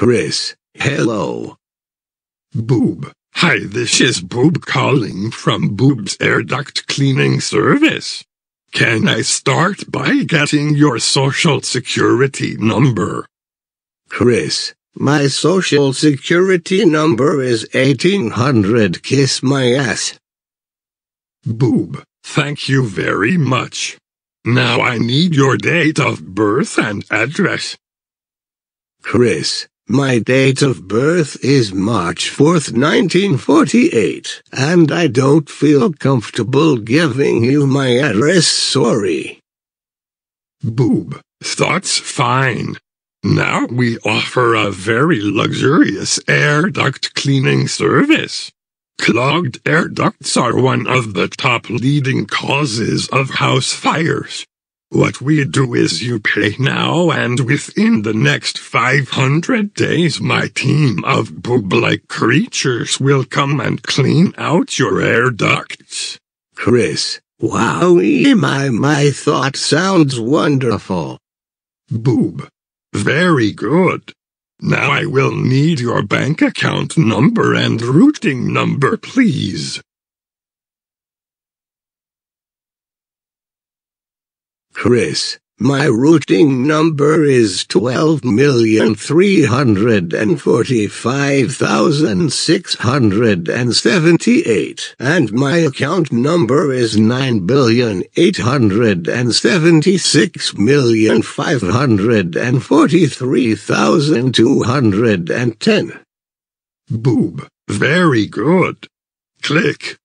Chris, hello. Boob. Hi, this is Boob calling from Boob's Air Duct Cleaning Service. Can I start by getting your social security number? Chris, my social security number is 1800 kiss my ass. Boob, thank you very much. Now I need your date of birth and address. Chris, my date of birth is March 4th, 1948, and I don't feel comfortable giving you my address, sorry. Boob, that's fine. Now we offer a very luxurious air duct cleaning service. Clogged air ducts are one of the top leading causes of house fires. What we do is you pay now and within the next 500 days my team of boob-like creatures will come and clean out your air ducts. Chris, wow, my, my thought sounds wonderful. Boob. Very good. Now I will need your bank account number and routing number, please. Chris, my routing number is twelve million three hundred and my account number is nine billion eight hundred and seventy-six million five hundred and forty-three thousand two hundred and ten. Boob. Very good. Click.